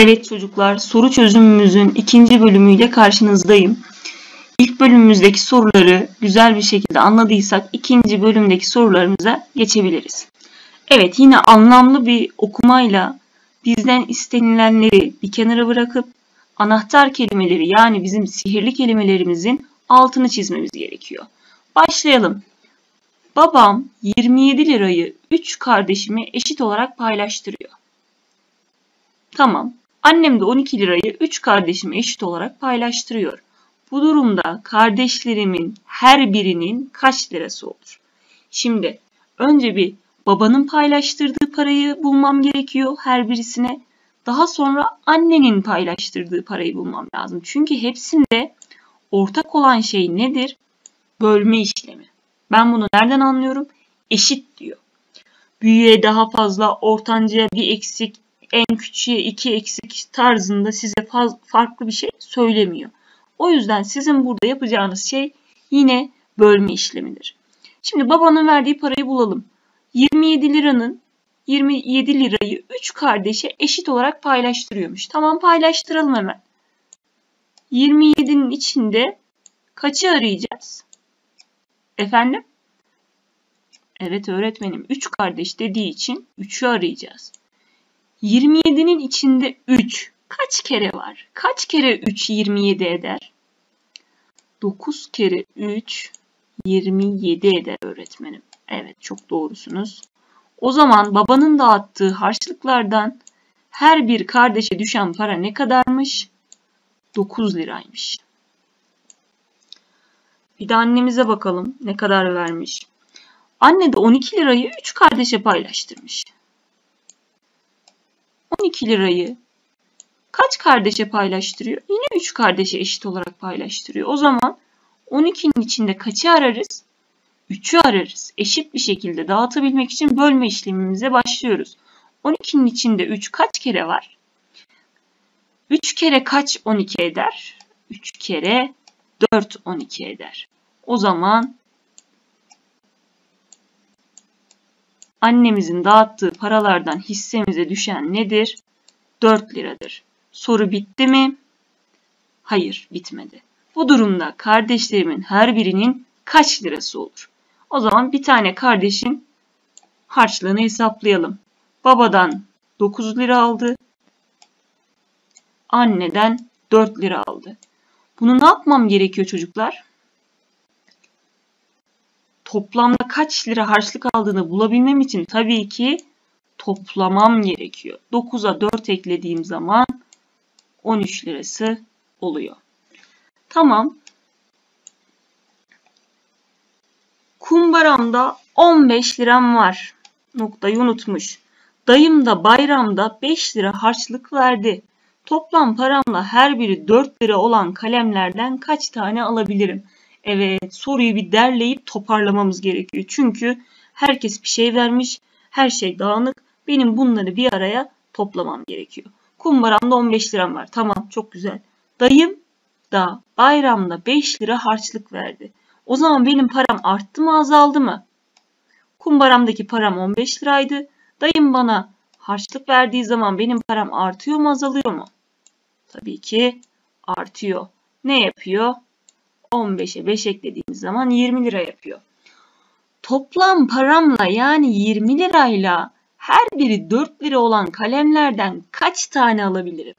Evet çocuklar, soru çözümümüzün ikinci bölümüyle karşınızdayım. İlk bölümümüzdeki soruları güzel bir şekilde anladıysak ikinci bölümdeki sorularımıza geçebiliriz. Evet yine anlamlı bir okumayla bizden istenilenleri bir kenara bırakıp anahtar kelimeleri yani bizim sihirli kelimelerimizin altını çizmemiz gerekiyor. Başlayalım. Babam 27 lirayı 3 kardeşime eşit olarak paylaştırıyor. Tamam. Annem de 12 lirayı 3 kardeşime eşit olarak paylaştırıyor. Bu durumda kardeşlerimin her birinin kaç lirası olur? Şimdi önce bir babanın paylaştırdığı parayı bulmam gerekiyor her birisine. Daha sonra annenin paylaştırdığı parayı bulmam lazım. Çünkü hepsinde ortak olan şey nedir? Bölme işlemi. Ben bunu nereden anlıyorum? Eşit diyor. Büyüğe daha fazla, ortancaya bir eksik, en küçüğe iki eksik tarzında size faz, farklı bir şey söylemiyor. O yüzden sizin burada yapacağınız şey yine bölme işlemidir. Şimdi babanın verdiği parayı bulalım. 27 liranın 27 lirayı 3 kardeşe eşit olarak paylaştırıyormuş. Tamam paylaştıralım hemen. 27'nin içinde kaçı arayacağız? Efendim? Evet öğretmenim 3 kardeş dediği için 3'ü arayacağız. 27'nin içinde 3 kaç kere var? Kaç kere 3 27 eder? 9 kere 3 27 eder öğretmenim. Evet çok doğrusunuz. O zaman babanın dağıttığı harçlıklardan her bir kardeşe düşen para ne kadarmış? 9 liraymış. Bir de annemize bakalım ne kadar vermiş. Anne de 12 lirayı 3 kardeşe paylaştırmış. 12 lirayı kaç kardeşe paylaştırıyor? Yine 3 kardeşe eşit olarak paylaştırıyor. O zaman 12'nin içinde kaçı ararız? 3'ü ararız. Eşit bir şekilde dağıtabilmek için bölme işlemimize başlıyoruz. 12'nin içinde 3 kaç kere var? 3 kere kaç 12 eder? 3 kere 4 12 eder. O zaman annemizin dağıttığı paralardan hissemize düşen nedir? 4 liradır. Soru bitti mi? Hayır, bitmedi. Bu durumda kardeşlerimin her birinin kaç lirası olur? O zaman bir tane kardeşin harçlığını hesaplayalım. Babadan 9 lira aldı. Anneden 4 lira aldı. Bunu ne yapmam gerekiyor çocuklar? Toplamda kaç lira harçlık aldığını bulabilmem için tabii ki toplamam gerekiyor. 9'a 4 eklediğim zaman 13 lirası oluyor. Tamam. Kumbaramda 15 liram var. Noktayı unutmuş. Dayım da bayramda 5 lira harçlık verdi. Toplam paramla her biri 4 lira olan kalemlerden kaç tane alabilirim? Evet soruyu bir derleyip toparlamamız gerekiyor. Çünkü herkes bir şey vermiş. Her şey dağınık. Benim bunları bir araya toplamam gerekiyor. Kumbaramda 15 liram var. Tamam çok güzel. Dayım da bayramda 5 lira harçlık verdi. O zaman benim param arttı mı azaldı mı? Kumbaramdaki param 15 liraydı. Dayım bana harçlık verdiği zaman benim param artıyor mu azalıyor mu? Tabii ki artıyor. Ne yapıyor? 15'e 5 eklediğimiz zaman 20 lira yapıyor. Toplam paramla yani 20 lirayla her biri 4 lira olan kalemlerden kaç tane alabilirim?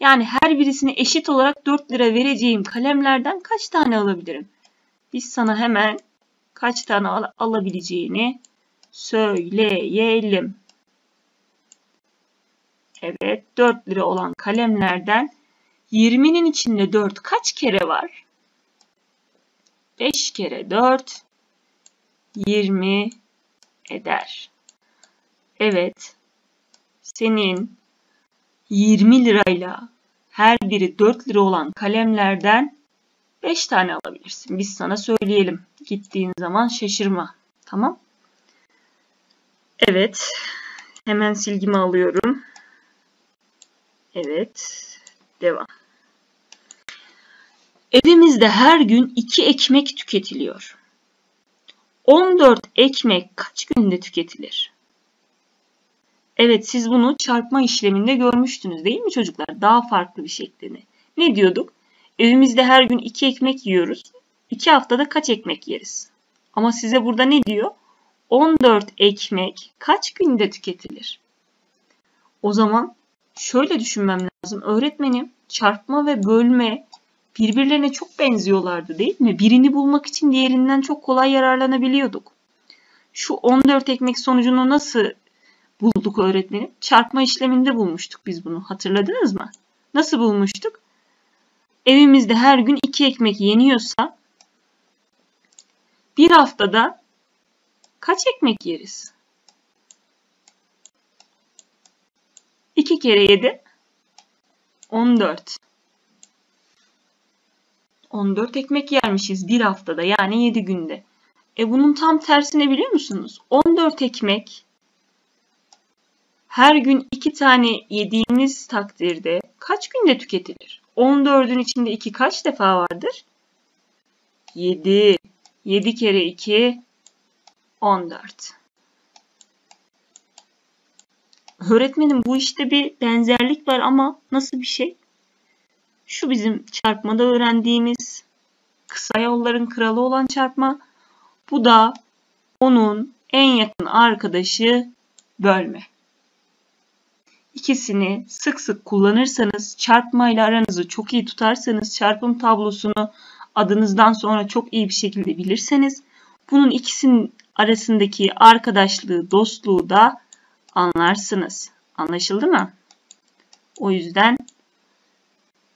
Yani her birisine eşit olarak 4 lira vereceğim kalemlerden kaç tane alabilirim? Biz sana hemen kaç tane al alabileceğini söyleyelim. Evet 4 lira olan kalemlerden 20'nin içinde 4 kaç kere var? 5 kere 4 20 eder. Evet. Senin 20 lirayla her biri 4 lira olan kalemlerden 5 tane alabilirsin. Biz sana söyleyelim. Gittiğin zaman şaşırma. Tamam? Evet. Hemen silgimi alıyorum. Evet. Devam. Evimizde her gün iki ekmek tüketiliyor. 14 ekmek kaç günde tüketilir? Evet siz bunu çarpma işleminde görmüştünüz değil mi çocuklar? Daha farklı bir şeklini. Ne diyorduk? Evimizde her gün 2 ekmek yiyoruz. 2 haftada kaç ekmek yeriz? Ama size burada ne diyor? 14 ekmek kaç günde tüketilir? O zaman şöyle düşünmem lazım. Öğretmenim çarpma ve bölme birbirlerine çok benziyorlardı değil mi? Birini bulmak için diğerinden çok kolay yararlanabiliyorduk. Şu 14 ekmek sonucunu nasıl bulduk öğretmenim? Çarpma işleminde bulmuştuk biz bunu. Hatırladınız mı? Nasıl bulmuştuk? Evimizde her gün 2 ekmek yeniyorsa bir haftada kaç ekmek yeriz? 2 kere 7 14. 14 ekmek yermişiz bir haftada yani 7 günde. E bunun tam tersine biliyor musunuz? 14 ekmek her gün 2 tane yediğimiz takdirde kaç günde tüketilir? 14'ün içinde 2 kaç defa vardır? 7. 7 kere 2 14. Öğretmenim bu işte bir benzerlik var ama nasıl bir şey? Şu bizim çarpmada öğrendiğimiz kısa yolların kralı olan çarpma. Bu da onun en yakın arkadaşı bölme. İkisini sık sık kullanırsanız, çarpmayla aranızı çok iyi tutarsanız, çarpım tablosunu adınızdan sonra çok iyi bir şekilde bilirseniz, bunun ikisinin arasındaki arkadaşlığı, dostluğu da anlarsınız. Anlaşıldı mı? O yüzden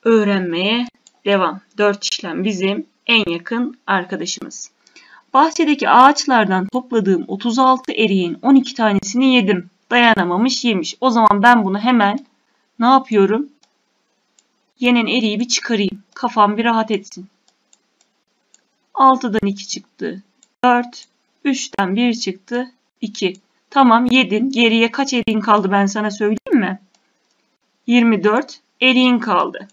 öğrenmeye devam. 4 işlem bizim en yakın arkadaşımız. Bahçedeki ağaçlardan topladığım 36 eriğin 12 tanesini yedim. Dayanamamış yemiş. O zaman ben bunu hemen ne yapıyorum? Yenen eriği bir çıkarayım. Kafam bir rahat etsin. 6'dan 2 çıktı. 4. 3'ten 1 çıktı. 2. Tamam yedin. Geriye kaç eriğin kaldı ben sana söyleyeyim mi? 24 eriğin kaldı.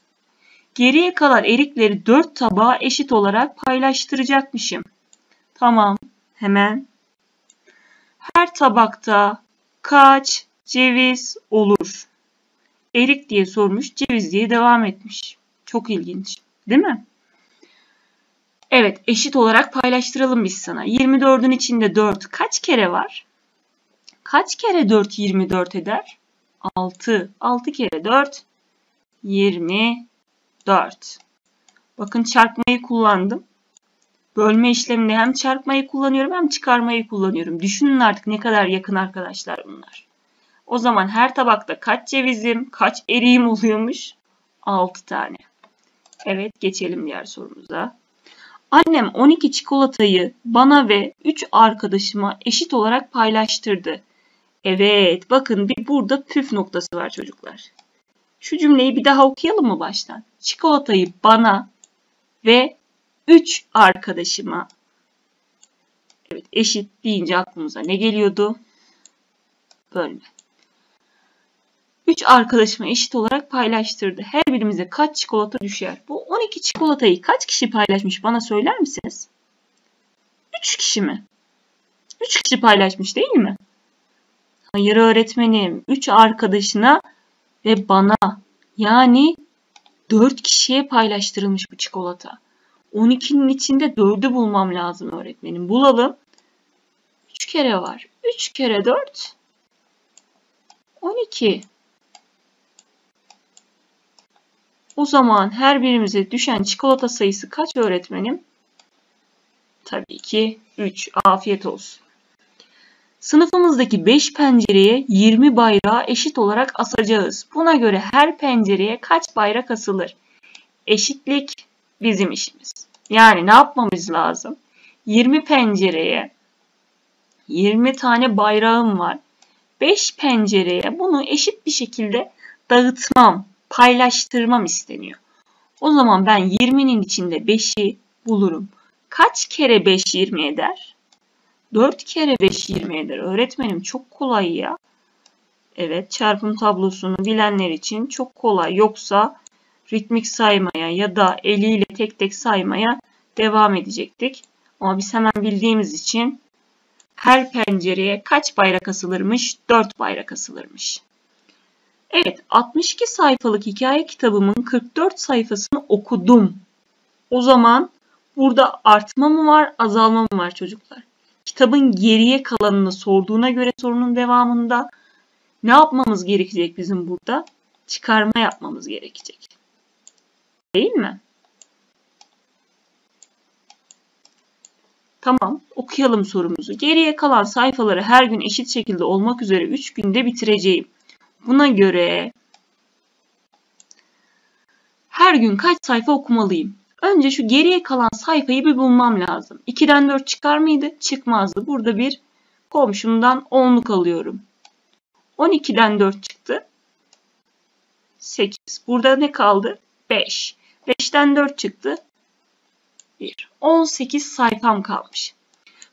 Geriye kalan erikleri 4 tabağa eşit olarak paylaştıracakmışım. Tamam. Hemen. Her tabakta kaç ceviz olur? Erik diye sormuş, ceviz diye devam etmiş. Çok ilginç, değil mi? Evet, eşit olarak paylaştıralım biz sana. 24'ün içinde 4 kaç kere var? Kaç kere 4 24 eder? 6. 6 kere 4 24. Bakın çarpmayı kullandım. Bölme işleminde hem çarpmayı kullanıyorum hem çıkarmayı kullanıyorum. Düşünün artık ne kadar yakın arkadaşlar bunlar. O zaman her tabakta kaç cevizim, kaç eriğim oluyormuş? 6 tane. Evet geçelim diğer sorumuza. Annem 12 çikolatayı bana ve 3 arkadaşıma eşit olarak paylaştırdı. Evet bakın bir burada püf noktası var çocuklar. Şu cümleyi bir daha okuyalım mı baştan? Çikolatayı bana ve 3 arkadaşıma Evet eşit deyince aklımıza ne geliyordu? Bölme. 3 arkadaşıma eşit olarak paylaştırdı. Her birimize kaç çikolata düşer? Bu 12 çikolatayı kaç kişi paylaşmış bana söyler misiniz? 3 kişi mi? 3 kişi paylaşmış değil mi? Hayır öğretmenim. 3 arkadaşına ve bana yani 4 kişiye paylaştırılmış bu çikolata. 12'nin içinde 4'ü bulmam lazım öğretmenim. Bulalım. 3 kere var. 3 kere 4 12. O zaman her birimize düşen çikolata sayısı kaç öğretmenim? Tabii ki 3. Afiyet olsun. Sınıfımızdaki 5 pencereye 20 bayrağı eşit olarak asacağız. Buna göre her pencereye kaç bayrak asılır? Eşitlik bizim işimiz. Yani ne yapmamız lazım? 20 pencereye 20 tane bayrağım var. 5 pencereye bunu eşit bir şekilde dağıtmam, paylaştırmam isteniyor. O zaman ben 20'nin içinde 5'i bulurum. Kaç kere 5 20 eder? 4 kere 5 20 eder. Öğretmenim çok kolay ya. Evet çarpım tablosunu bilenler için çok kolay. Yoksa ritmik saymaya ya da eliyle tek tek saymaya devam edecektik. Ama biz hemen bildiğimiz için Her pencereye kaç bayrak asılırmış? 4 bayrak asılırmış. Evet, 62 sayfalık hikaye kitabımın 44 sayfasını okudum. O zaman burada artma mı var, azalma mı var çocuklar? Kitabın geriye kalanını sorduğuna göre sorunun devamında ne yapmamız gerekecek bizim burada? Çıkarma yapmamız gerekecek. Değil mi? Tamam, okuyalım sorumuzu. Geriye kalan sayfaları her gün eşit şekilde olmak üzere 3 günde bitireceğim. Buna göre her gün kaç sayfa okumalıyım? Önce şu geriye kalan sayfayı bir bulmam lazım. 2'den 4 çıkar mıydı? Çıkmazdı. Burada bir komşumdan 10'luk alıyorum. 12'den 4 çıktı. 8. Burada ne kaldı? 5. 5'ten 4 çıktı. 1. 18 sayfam kalmış.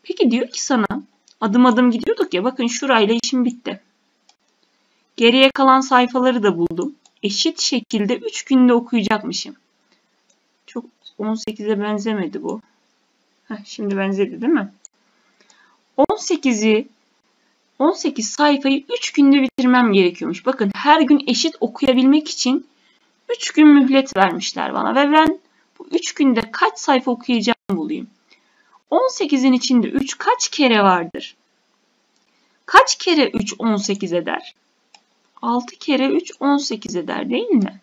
Peki diyor ki sana adım adım gidiyorduk ya bakın şurayla işim bitti. Geriye kalan sayfaları da buldum. Eşit şekilde 3 günde okuyacakmışım. Çok 18'e benzemedi bu. Heh, şimdi benzedi değil mi? 18'i 18 sayfayı 3 günde bitirmem gerekiyormuş. Bakın her gün eşit okuyabilmek için 3 gün mühlet vermişler bana ve ben bu 3 günde kaç sayfa okuyacağım bulayım. 18'in içinde 3 kaç kere vardır? Kaç kere 3 18 eder? 6 kere 3 18 eder değil mi?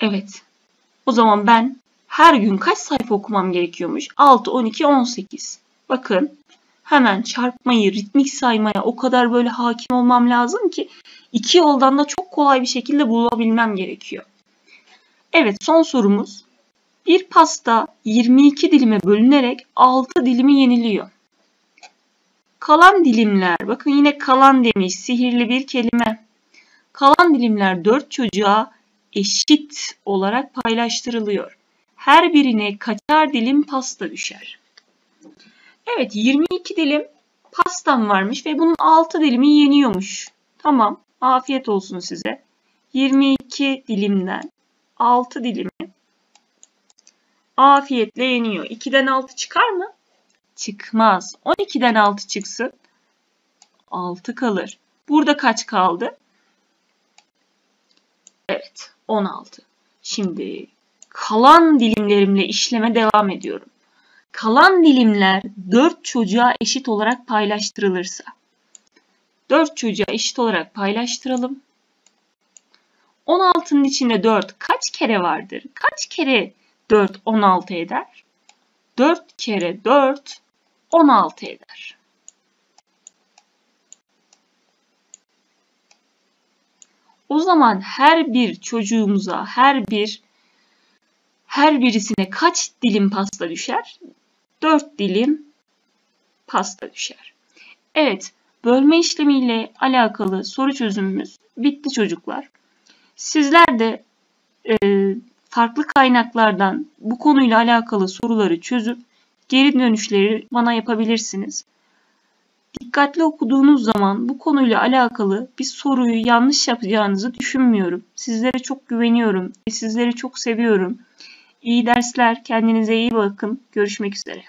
Evet. O zaman ben her gün kaç sayfa okumam gerekiyormuş? 6, 12, 18. Bakın hemen çarpmayı, ritmik saymaya o kadar böyle hakim olmam lazım ki iki yoldan da çok kolay bir şekilde bulabilmem gerekiyor. Evet son sorumuz. Bir pasta 22 dilime bölünerek 6 dilimi yeniliyor. Kalan dilimler, bakın yine kalan demiş, sihirli bir kelime. Kalan dilimler 4 çocuğa eşit olarak paylaştırılıyor. Her birine kaçar dilim pasta düşer. Evet 22 dilim pastam varmış ve bunun 6 dilimi yeniyormuş. Tamam afiyet olsun size. 22 dilimden 6 dilimi afiyetle yeniyor. 2'den 6 çıkar mı? Çıkmaz. 12'den 6 çıksın. 6 kalır. Burada kaç kaldı? Evet 16. Şimdi kalan dilimlerimle işleme devam ediyorum. Kalan dilimler 4 çocuğa eşit olarak paylaştırılırsa 4 çocuğa eşit olarak paylaştıralım. 16'nın içinde 4 kaç kere vardır? Kaç kere 4 16 eder? 4 kere 4 16 eder. O zaman her bir çocuğumuza, her bir her birisine kaç dilim pasta düşer? 4 dilim pasta düşer. Evet, bölme işlemiyle alakalı soru çözümümüz bitti çocuklar. Sizler de e, farklı kaynaklardan bu konuyla alakalı soruları çözüp geri dönüşleri bana yapabilirsiniz. Dikkatli okuduğunuz zaman bu konuyla alakalı bir soruyu yanlış yapacağınızı düşünmüyorum. Sizlere çok güveniyorum ve sizleri çok seviyorum. İyi dersler, kendinize iyi bakın. Görüşmek üzere.